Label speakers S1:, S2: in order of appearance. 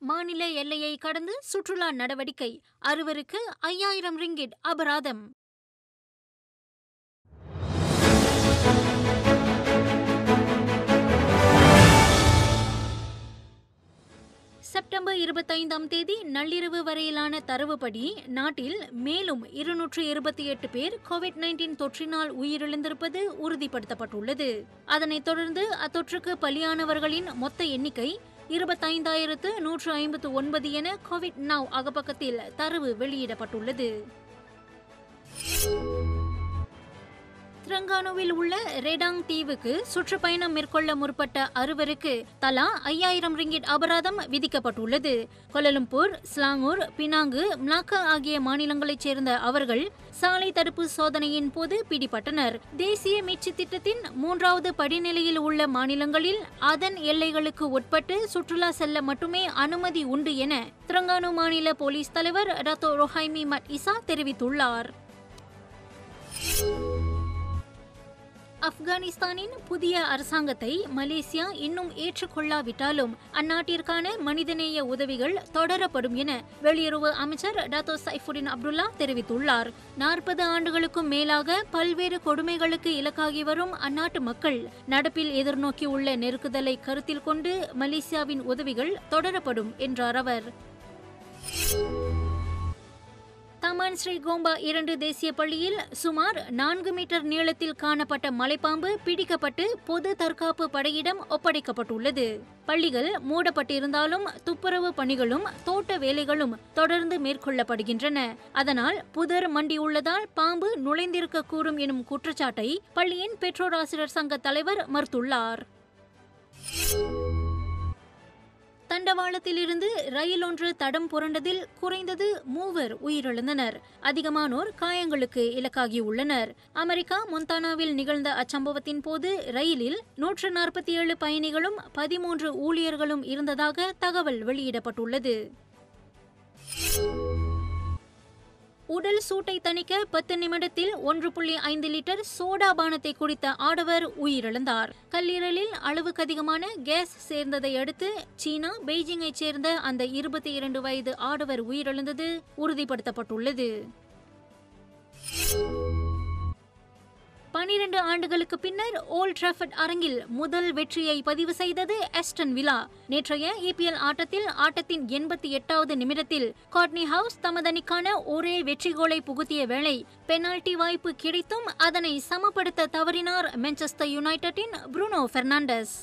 S1: மாநில எல்லையை கடந்து சுற்றுலா நடவடிக்கை அறுவருக்கு ஐயாயிரம் ரிங்கிட் அபராதம். செப்டம்பர் இருபத்தைந்தாம் தேதி நள்ளிரவு வரையிலான தரவுப்படி நாட்டில் மேலும் இருநூற்று இருபத்தி எட்டு பேர் கோவிட் நைன்டீன் தொற்றினால் உயிரிழந்திருப்பது உறுதிப்படுத்தப்பட்டுள்ளது. அதனைத் தொடர்ந்து அத்தொற்றுக்கு பலியானவர்களின் மொத்த எண்ணிக்கை இருபத்தைந்தாயிரத்து நூற்று ஐம்பத்து ஒன்பது என கோவிட் நவ் அகப்பக்கத்தில் தரவு வெளியிடப்பட்டுள்ளது. தெலங்கானாவில் உள்ள ரேடாங் தீவுக்கு சுற்றுப்பயணம் மேற்கொள்ள முற்பட்ட அறுவருக்கு தலா ஐயாயிரம் ரிங்கிட் அபராதம் விதிக்கப்பட்டுள்ளது. கொலலும்பூர் ஸ்லாங்கூர் பினாங்கு மிளாக்கா ஆகிய மாநிலங்களைச் சேர்ந்த அவர்கள் சாலை தடுப்பு சோதனையின் போது பிடிபட்டனர். தேசிய மீட்சி திட்டத்தின் மூன்றாவது படிநிலையில் உள்ள மாநிலங்களில் அதன் எல்லைகளுக்கு உட்பட்டு சுற்றுலா செல்ல மட்டுமே அனுமதி உண்டு என திரங்கானு மாநில போலீஸ் தலைவர் ரத்தோ ரொஹைமி மட் இசா தெரிவித்துள்ளார். ஆப்கானிஸ்தானின் புதிய அரசாங்கத்தை மலேசியா இன்னும் ஏற்றுக்கொள்ளாவிட்டாலும் அந்நாட்டிற்கான மனிதநேய உதவிகள் தொடரப்படும் என வெளியுறவு அமைச்சர் டாத்தோ சைஃபுடின் அப்துல்லா தெரிவித்துள்ளார். நாற்பது ஆண்டுகளுக்கும் மேலாக பல்வேறு கொடுமைகளுக்கு இலக்காகி வரும் அந்நாட்டு மக்கள் நடப்பில் எதிர்நோக்கியுள்ள நெருக்குதலை கருத்தில் கொண்டு மலேசியாவின் உதவிகள் தொடரப்படும் என்றார் அவர். தமான் ஸ்ரீகோம்பா இரண்டு தேசிய பள்ளியில் சுமார் நான்கு மீட்டர் நீளத்தில் காணப்பட்ட மலைப்பாம்பு பிடிக்கப்பட்டு பொது தற்காப்பு படையிடம் ஒப்படைக்கப்பட்டுள்ளது. பள்ளிகள் மூடப்பட்டிருந்தாலும் துப்புரவு பணிகளும் தோட்ட வேலைகளும் தொடர்ந்து மேற்கொள்ளப்படுகின்றன. அதனால் புதர் மண்டியுள்ளதால் பாம்பு நுழைந்திருக்கக்கூடும் எனும் குற்றச்சாட்டை பள்ளியின் பெற்றோராசிரியர் சங்க தலைவர் மறுத்துள்ளார். தண்டவாளத்திலிருந்து ரயில் ஒன்று தடம் புரண்டதில் குறைந்தது மூவர் உயிரிழந்தனர். அதிகமானோர் காயங்களுக்கு இலக்காகியுள்ளனர். அமெரிக்கா மொந்தானாவில் நிகழ்ந்த அச்சம்பவத்தின் போது ரயிலில் நூற்று நாற்பத்தி ஏழு பயணிகளும் பதிமூன்று ஊழியர்களும் இருந்ததாக தகவல் வெளியிடப்பட்டுள்ளது. உடல் சூட்டை தணிக்க பத்து நிமிடத்தில் ஒன்று புள்ளி ஐந்து லிட்டர் சோடா பானத்தை குடித்த ஆடவர் உயிரிழந்தார். கல்லீரலில் அளவுக்கு அதிகமான கேஸ் சேர்ந்ததை அடுத்து சீனா பெய்ஜிங்கைச் சேர்ந்த அந்த இருபத்தி இரண்டு வயது ஆடவர் உயிரிழந்தது உறுதிப்படுத்தப்பட்டுள்ளது. பனிரெண்டு ஆண்டுகளுக்கு பின்னர் ஓல்ட் ட்ராஃபர்ட் அரங்கில் முதல் வெற்றியை பதிவு செய்தது எஸ்டன் விலா. நேற்றைய இபிஎல் ஆட்டத்தில் ஆட்டத்தின் எண்பத்தி எட்டாவது நிமிடத்தில் காட்னி ஹவுஸ் தமது அணிக்கான ஒரே வெற்றி கோலை புகுத்திய வேளை பெனால்டி வாய்ப்பு கிடைத்தும் அதனை சமப்படுத்த தவறினார் மான்செஸ்டர் யுனைடெட்டின் புருனோ பெர்னாண்டஸ்